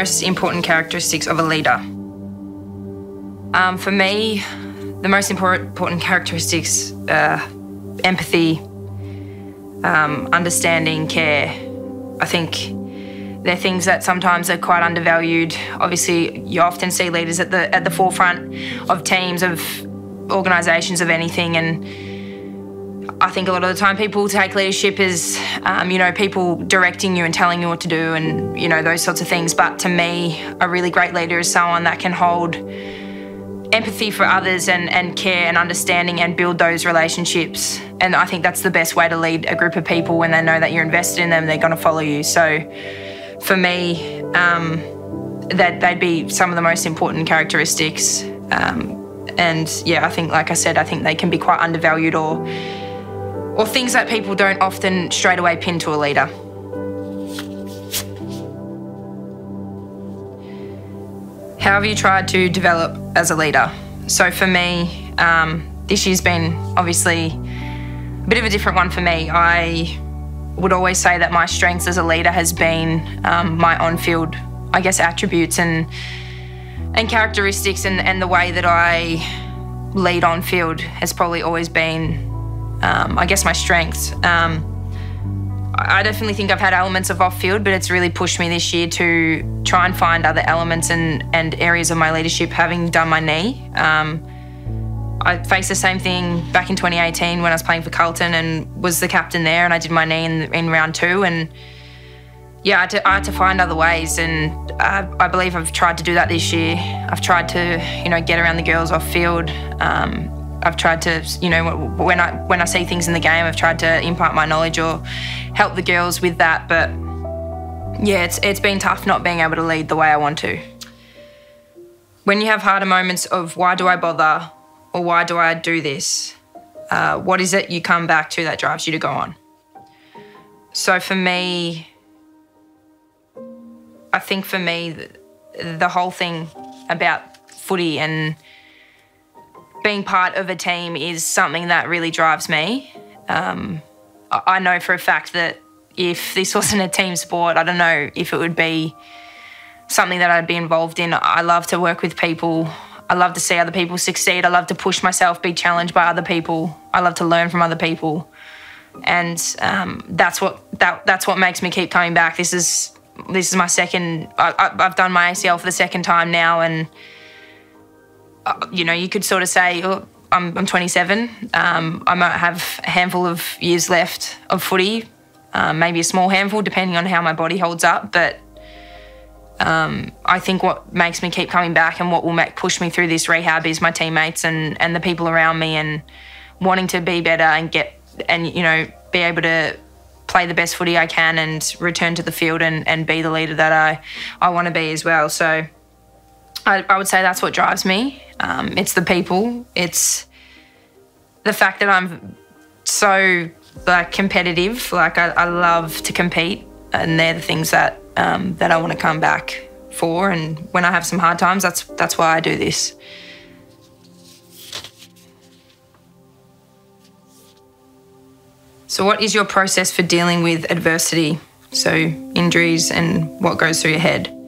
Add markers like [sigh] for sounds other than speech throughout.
most important characteristics of a leader? Um, for me, the most important characteristics are empathy, um, understanding, care. I think they're things that sometimes are quite undervalued. Obviously, you often see leaders at the at the forefront of teams, of organisations, of anything, and I think a lot of the time people take leadership as, um, you know, people directing you and telling you what to do and, you know, those sorts of things. But to me, a really great leader is someone that can hold empathy for others and, and care and understanding and build those relationships. And I think that's the best way to lead a group of people when they know that you're invested in them, they're going to follow you. So for me, um, that they'd be some of the most important characteristics. Um, and yeah, I think, like I said, I think they can be quite undervalued or or things that people don't often straight away pin to a leader. How have you tried to develop as a leader? So for me, um, this year's been obviously a bit of a different one for me. I would always say that my strengths as a leader has been um, my on-field, I guess, attributes and and characteristics and, and the way that I lead on field has probably always been um, I guess, my strengths. Um, I definitely think I've had elements of off field, but it's really pushed me this year to try and find other elements and, and areas of my leadership, having done my knee. Um, I faced the same thing back in 2018 when I was playing for Carlton and was the captain there, and I did my knee in, in round two. And yeah, I had, to, I had to find other ways, and I, I, believe I've tried to do that this year. I've tried to, you know, get around the girls off field. Um, I've tried to, you know, when I when I see things in the game, I've tried to impart my knowledge or help the girls with that. But yeah, it's it's been tough not being able to lead the way I want to. When you have harder moments of why do I bother or why do I do this, uh, what is it you come back to that drives you to go on? So for me, I think for me, the, the whole thing about footy and being part of a team is something that really drives me. Um, I know for a fact that if this [laughs] wasn't a team sport, I don't know if it would be something that I'd be involved in. I love to work with people. I love to see other people succeed. I love to push myself, be challenged by other people. I love to learn from other people, and um, that's what that that's what makes me keep coming back. This is this is my second. I, I've done my ACL for the second time now, and you know, you could sort of say, oh, I'm, I'm 27. Um, I might have a handful of years left of footy, um, maybe a small handful, depending on how my body holds up. But um, I think what makes me keep coming back and what will make, push me through this rehab is my teammates and, and the people around me and wanting to be better and get and you know be able to play the best footy I can and return to the field and, and be the leader that I, I want to be as well. So I, I would say that's what drives me. Um, it's the people. It's the fact that I'm so like competitive. Like I, I love to compete, and they're the things that um, that I want to come back for. And when I have some hard times, that's that's why I do this. So, what is your process for dealing with adversity? So, injuries and what goes through your head?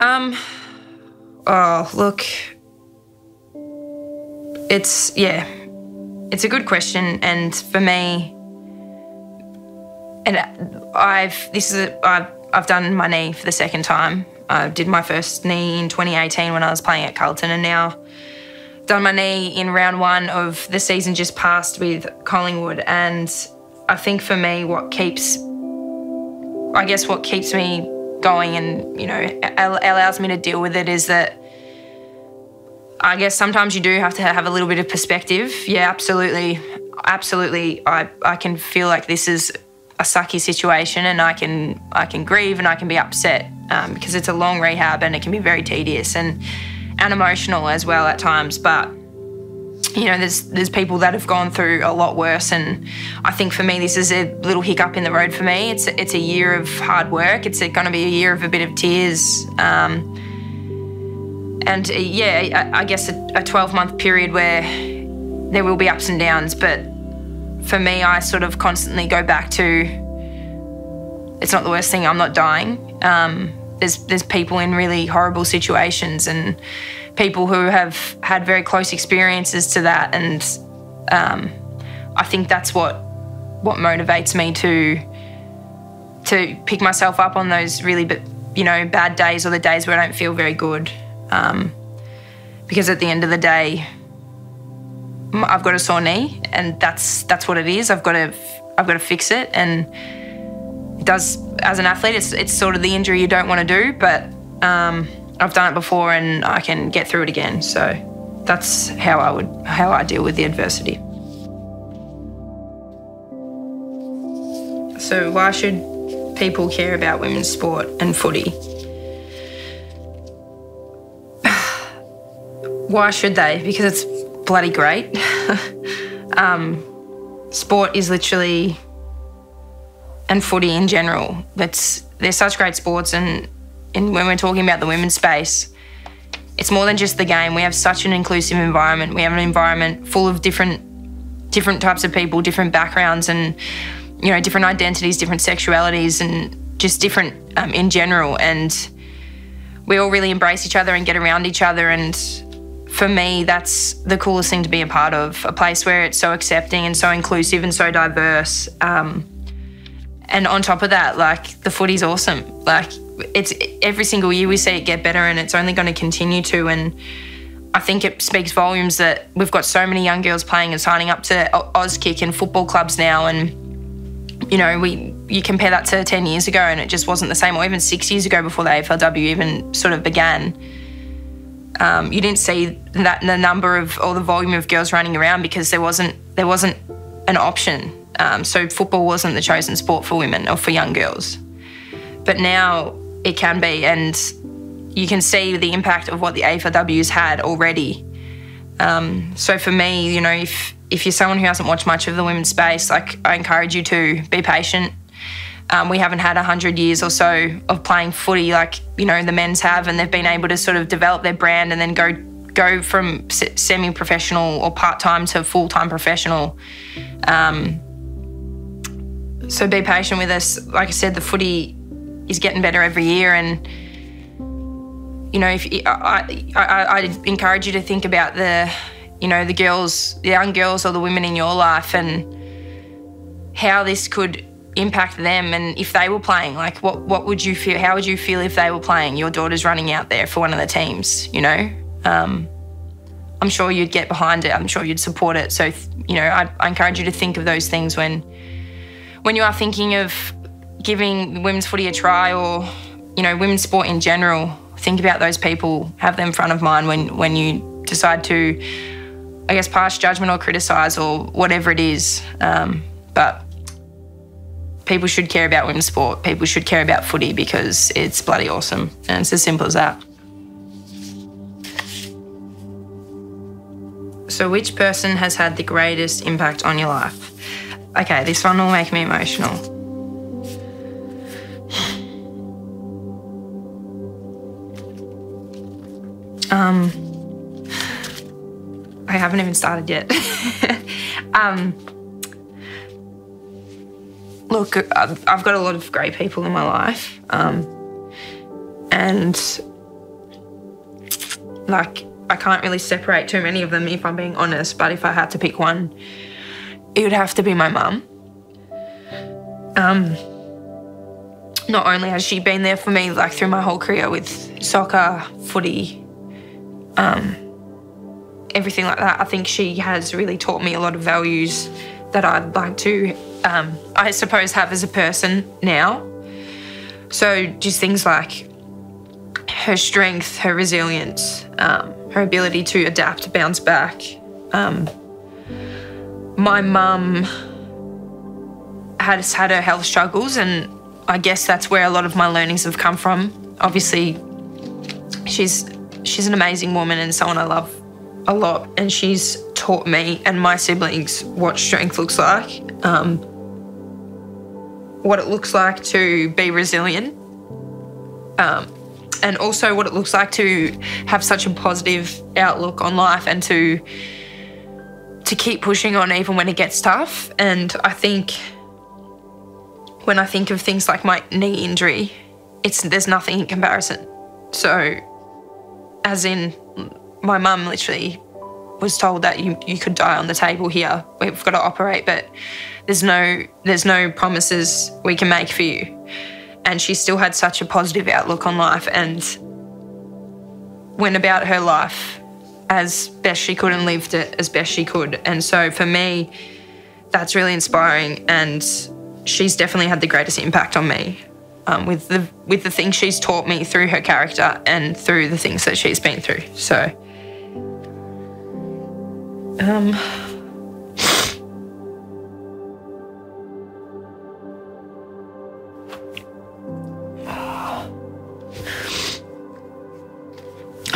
Um, oh, look. It's, yeah, it's a good question. And for me, and I've, this is, a, I've, I've done my knee for the second time. I did my first knee in 2018 when I was playing at Carlton, and now done my knee in round one of the season just passed with Collingwood. And I think for me, what keeps, I guess, what keeps me going and, you know, allows me to deal with it is that I guess sometimes you do have to have a little bit of perspective. Yeah, absolutely. Absolutely. I, I can feel like this is a sucky situation and I can I can grieve and I can be upset um, because it's a long rehab and it can be very tedious and and emotional as well at times. But you know, there's there's people that have gone through a lot worse, and I think for me, this is a little hiccup in the road for me. It's it's a year of hard work. It's going to be a year of a bit of tears, um, and uh, yeah, I, I guess a, a 12 month period where there will be ups and downs. But for me, I sort of constantly go back to it's not the worst thing. I'm not dying. Um, there's there's people in really horrible situations and people who have had very close experiences to that, and um, I think that's what what motivates me to to pick myself up on those really you know bad days or the days where I don't feel very good. Um, because at the end of the day, I've got a sore knee, and that's that's what it is. I've got to I've got to fix it, and it does as an athlete, it's it's sort of the injury you don't want to do, but um, I've done it before, and I can get through it again. So that's how I would how I deal with the adversity. So why should people care about women's sport and footy? [sighs] why should they? Because it's bloody great. [laughs] um, sport is literally, and footy in general, that's they're such great sports. And, when we're talking about the women's space, it's more than just the game. We have such an inclusive environment. We have an environment full of different different types of people, different backgrounds, and you know, different identities, different sexualities, and just different um, in general. And we all really embrace each other and get around each other and for me, that's the coolest thing to be a part of a place where it's so accepting and so inclusive and so diverse. Um, and on top of that, like the footy's awesome. Like it's every single year we see it get better and it's only going to continue to. And I think it speaks volumes that we've got so many young girls playing and signing up to Auskick and football clubs now. And, you know, we you compare that to 10 years ago and it just wasn't the same, or even six years ago before the AFLW even sort of began um, you didn't see that the number of or the volume of girls running around because there wasn't there wasn't an option. Um, so football wasn't the chosen sport for women or for young girls, but now it can be, and you can see the impact of what the AFLW's had already. Um, so for me, you know, if if you're someone who hasn't watched much of the women's space, like I encourage you to be patient um, we haven't had 100 years or so of playing footy like, you know, the men's have, and they've been able to sort of develop their brand and then go go from semi-professional or part-time to full-time professional. Um, so be patient with us. Like I said, the footy is getting better every year, and you know, if I, I, I, encourage you to think about the, you know, the girls, the young girls or the women in your life, and how this could impact them and if they were playing. Like what what would you feel how would you feel if they were playing? Your daughter's running out there for one of the teams you know? Um, i'm sure you'd get behind it. I'm sure you'd support it. So you know I, I encourage you to think of those things when when you are thinking of giving women's footy a try or you know women's sport in general think about those people have them front of mind when when you decide to i guess pass judgment or criticize or whatever it is um, but people should care about women's sport. People should care about footy because it's bloody awesome. And it's as simple as that. So, which person has had the greatest impact on your life? Okay, this one will make me emotional. Um, I haven't even started yet. [laughs] um, look, I've, got a lot of great people in my life. Um, and like, I can't really separate too many of them if I'm being honest, but if I had to pick one, it would have to be my mum. Um, not only has she been there for me like through my whole career with soccer, footy, um, everything like that, I think she has really taught me a lot of values that I'd like to um, I suppose, have as a person now. So just things like her strength, her resilience, um, her ability to adapt, bounce back. Um, my mum has had her health struggles, and I guess that's where a lot of my learnings have come from. Obviously, she's she's an amazing woman and someone I love a lot, and she's taught me and my siblings what strength looks like. Um, what it looks like to be resilient, um, and also what it looks like to have such a positive outlook on life and to to keep pushing on even when it gets tough. And I think when I think of things like my knee injury, it's there's nothing in comparison. So, as in, my mum literally was told that you, you could die on the table here. We've got to operate, but there's no there's no promises we can make for you. And she still had such a positive outlook on life and went about her life as best she could and lived it as best she could. And so for me, that's really inspiring and she's definitely had the greatest impact on me. Um, with the with the things she's taught me through her character and through the things that she's been through. So um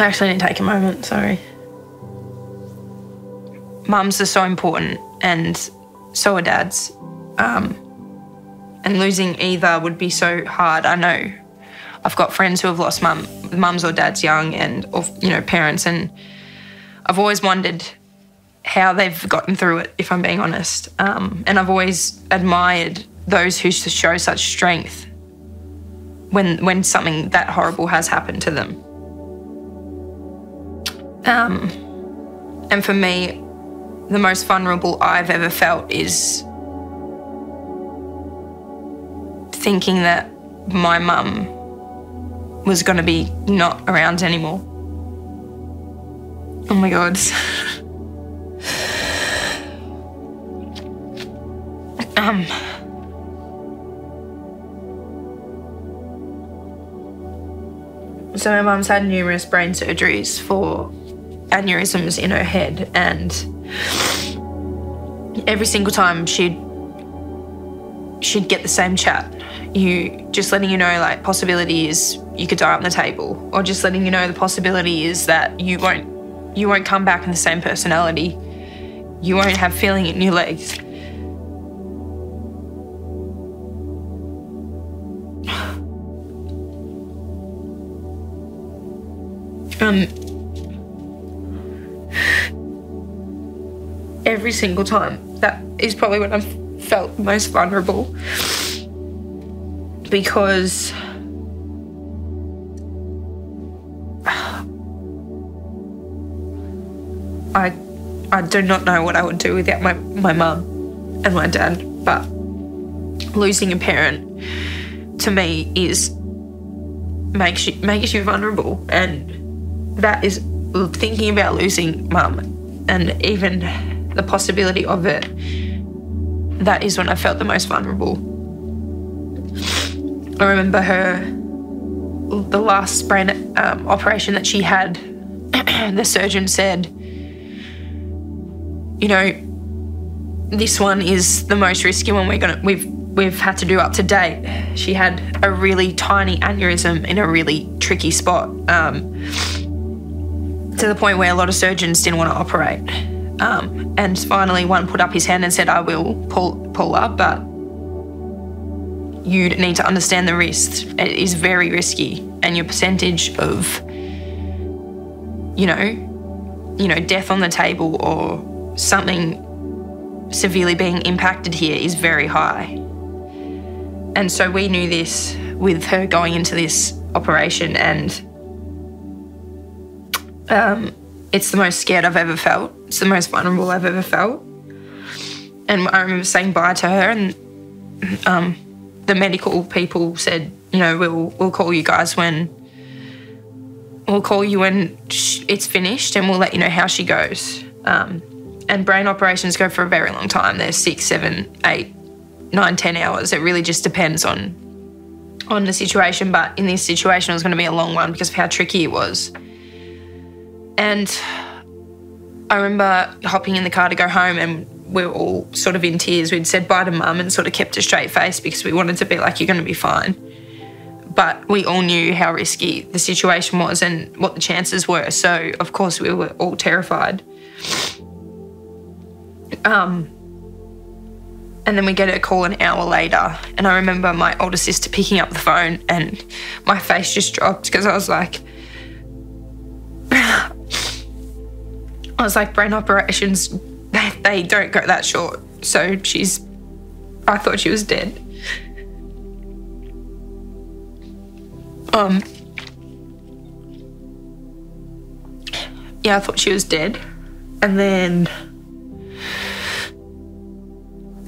I actually need to take a moment, sorry. Mums are so important and so are dads. Um, and losing either would be so hard. I know I've got friends who have lost mum, mums or dads young and, or, you know, parents. And I've always wondered how they've gotten through it, if I'm being honest. Um, and I've always admired those who show such strength when, when something that horrible has happened to them. Um, and for me, the most vulnerable I've ever felt is thinking that my mum was going to be not around anymore. Oh my God. [sighs] um. So my mum's had numerous brain surgeries for aneurysms in her head, and every single time she'd she'd get the same chat. You just letting you know like possibility is you could die on the table, or just letting you know the possibility is that you won't you won't come back in the same personality. You won't have feeling in your legs. [sighs] Um, [sighs] every single time. That is probably when I've felt most vulnerable because I I do not know what I would do without my, my mum and my dad, but losing a parent to me is makes you makes you vulnerable and that is thinking about losing mum and even the possibility of it, that is when I felt the most vulnerable. I remember her, the last brain um, operation that she had, [clears throat] the surgeon said, you know, this one is the most risky one we're gonna we've we've had to do up to date. She had a really tiny aneurysm in a really tricky spot, um, to the point where a lot of surgeons didn't want to operate. Um, and finally, one put up his hand and said, I will pull, pull up, but you need to understand the risks. It is very risky, and your percentage of, you know, you know, death on the table or something severely being impacted here is very high. And so we knew this with her going into this operation, and um, it's the most scared I've ever felt. It's the most vulnerable I've ever felt. And I remember saying bye to her, and um, the medical people said, you know, we'll we'll call you guys when we'll call you when it's finished, and we'll let you know how she goes. Um, and brain operations go for a very long time. They're six, seven, eight, nine, ten hours. It really just depends on on the situation. But in this situation, it was going to be a long one because of how tricky it was. And I remember hopping in the car to go home and we were all sort of in tears. We'd said bye to mum and sort of kept a straight face because we wanted to be like, you're going to be fine. But we all knew how risky the situation was and what the chances were. So, of course, we were all terrified. Um, and then we get a call an hour later. And I remember my older sister picking up the phone and my face just dropped because I was like, [sighs] I was like, brain operations, they don't go that short. So she's. I thought she was dead. Um. Yeah, I thought she was dead. And then.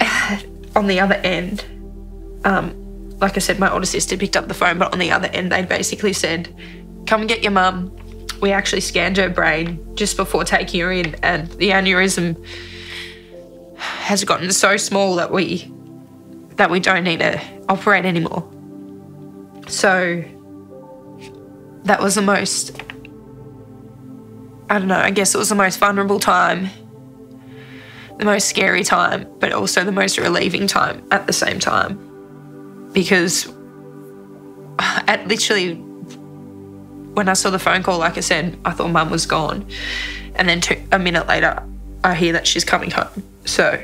[sighs] On the other end, um, like I said, my older sister picked up the phone, but on the other end, they basically said, Come get your mum. We actually scanned her brain just before taking her in, and the aneurysm has gotten so small that we that we don't need to operate anymore. So that was the most I don't know, I guess it was the most vulnerable time, the most scary time, but also the most relieving time at the same time. Because [sighs] at literally when I saw the phone call, like I said, I thought mum was gone. And then two, a minute later, I hear that she's coming home. So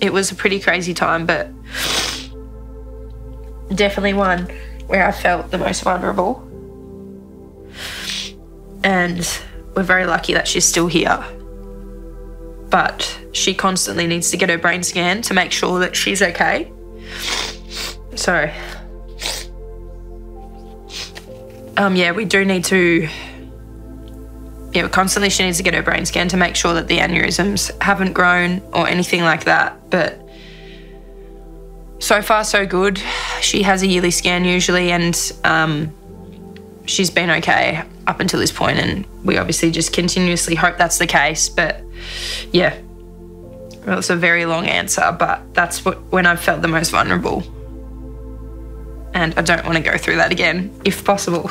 it was a pretty crazy time, but definitely one where I felt the most vulnerable. And we're very lucky that she's still here. But she constantly needs to get her brain scanned to make sure that she's okay. So, um, yeah, we do need to. Yeah, constantly she needs to get her brain scanned to make sure that the aneurysms haven't grown or anything like that. But so far, so good. She has a yearly scan usually, and um, she's been okay up until this point, and we obviously just continuously hope that's the case. But yeah, well, it's a very long answer, but that's what, when I've felt the most vulnerable. And I don't want to go through that again, if possible.